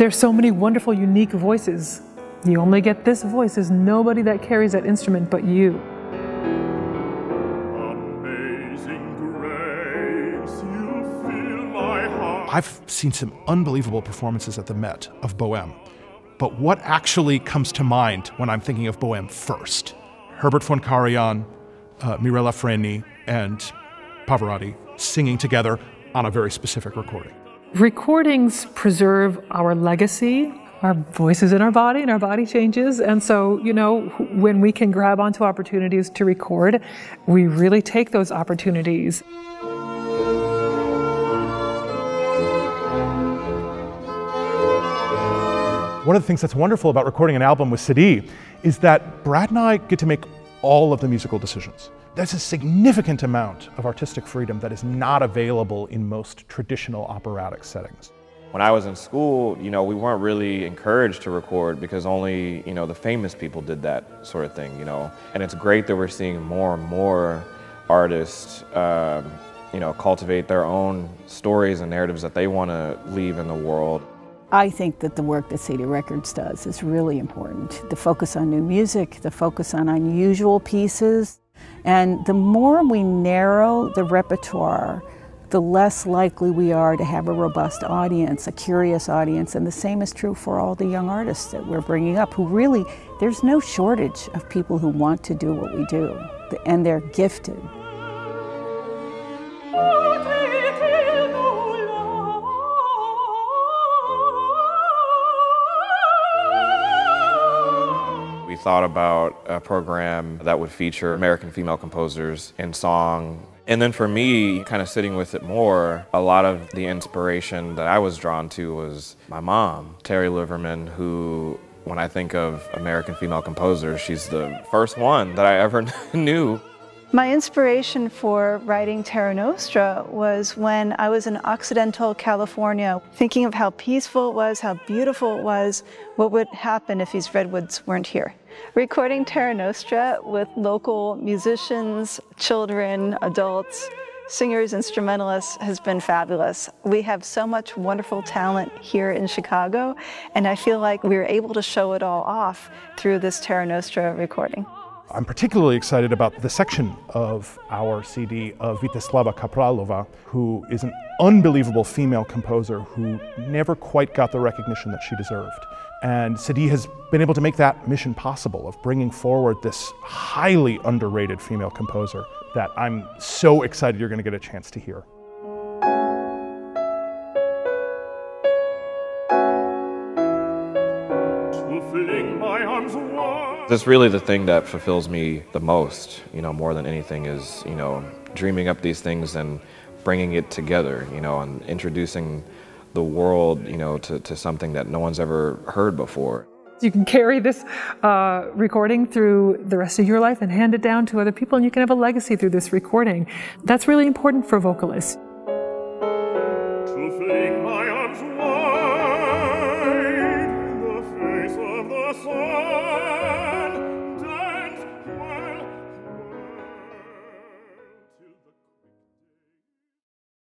There's so many wonderful, unique voices. You only get this voice. There's nobody that carries that instrument but you. I've seen some unbelievable performances at the Met of Bohème. But what actually comes to mind when I'm thinking of Bohème first? Herbert von Karajan, uh, Mirella Freni, and Pavarotti singing together on a very specific recording. Recordings preserve our legacy, our voices in our body, and our body changes. And so, you know, when we can grab onto opportunities to record, we really take those opportunities. One of the things that's wonderful about recording an album with Cedille is that Brad and I get to make all of the musical decisions. There's a significant amount of artistic freedom that is not available in most traditional operatic settings. When I was in school, you know, we weren't really encouraged to record because only, you know, the famous people did that sort of thing, you know. And it's great that we're seeing more and more artists, um, you know, cultivate their own stories and narratives that they want to leave in the world. I think that the work that Cedille Records does is really important. The focus on new music, the focus on unusual pieces, and the more we narrow the repertoire, the less likely we are to have a robust audience, a curious audience, and the same is true for all the young artists that we're bringing up who really, there's no shortage of people who want to do what we do, and they're gifted. Thought about a program that would feature American female composers in song. And then for me, kind of sitting with it more, a lot of the inspiration that I was drawn to was my mom, Terry Liverman, who when I think of American female composers, she's the first one that I ever knew. My inspiration for writing Terra Nostra was when I was in Occidental California, thinking of how peaceful it was, how beautiful it was, what would happen if these redwoods weren't here. Recording Terra Nostra with local musicians, children, adults, singers, instrumentalists has been fabulous. We have so much wonderful talent here in Chicago, and I feel like we were able to show it all off through this Terra Nostra recording. I'm particularly excited about the section of our CD of Vitezslava Kapralova, who is an unbelievable female composer who never quite got the recognition that she deserved. And Cedille has been able to make that mission possible of bringing forward this highly underrated female composer that I'm so excited you're going to get a chance to hear. That's really the thing that fulfills me the most, you know, more than anything is, you know, dreaming up these things and bringing it together, you know, and introducing the world, you know, to, to something that no one's ever heard before. You can carry this uh, recording through the rest of your life and hand it down to other people, and you can have a legacy through this recording. That's really important for vocalists.